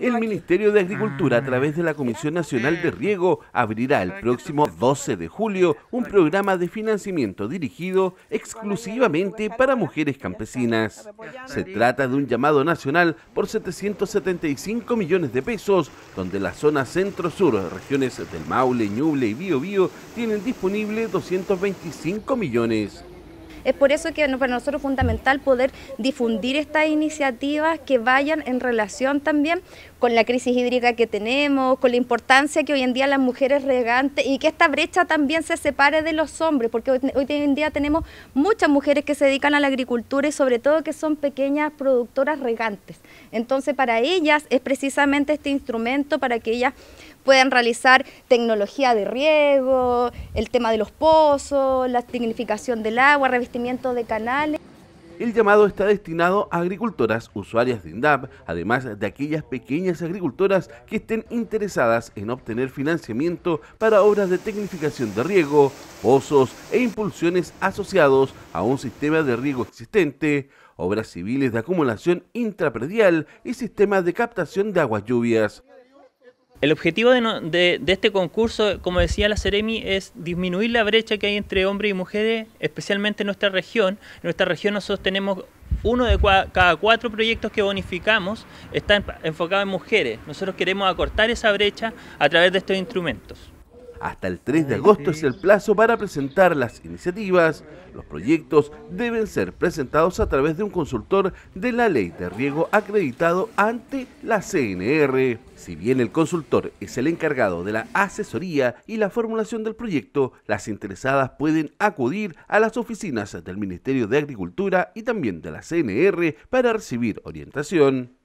El Ministerio de Agricultura, a ah. través de la Comisión Nacional de Riego, abrirá el próximo 12 de julio un programa de financiamiento dirigido exclusivamente para mujeres campesinas. Se trata de un llamado nacional por 775 millones de pesos, donde la zona centro-sur, regiones del Maule, Ñuble y Biobío, tienen disponible 225 millones. Es por eso que para nosotros es fundamental poder difundir estas iniciativas que vayan en relación también con la crisis hídrica que tenemos, con la importancia que hoy en día las mujeres regantes y que esta brecha también se separe de los hombres, porque hoy, en día tenemos muchas mujeres que se dedican a la agricultura y sobre todo que son pequeñas productoras regantes. Entonces para ellas es precisamente este instrumento para que ellas puedan realizar tecnología de riego, el tema de los pozos, la significación del agua, revestimiento de canales. El llamado está destinado a agricultoras usuarias de INDAP, además de aquellas pequeñas agricultoras que estén interesadas en obtener financiamiento para obras de tecnificación de riego, pozos e impulsiones asociados a un sistema de riego existente, obras civiles de acumulación intrapredial y sistemas de captación de aguas lluvias. El objetivo de, este concurso, como decía la Ceremi, es disminuir la brecha que hay entre hombres y mujeres, especialmente en nuestra región. En nuestra región nosotros tenemos uno de cada cuatro proyectos que bonificamos está enfocado en mujeres. Nosotros queremos acortar esa brecha a través de estos instrumentos. Hasta el 3 de agosto es el plazo para presentar las iniciativas. Los proyectos deben ser presentados a través de un consultor de la ley de riego acreditado ante la CNR. Si bien el consultor es el encargado de la asesoría y la formulación del proyecto, las interesadas pueden acudir a las oficinas del Ministerio de Agricultura y también de la CNR para recibir orientación.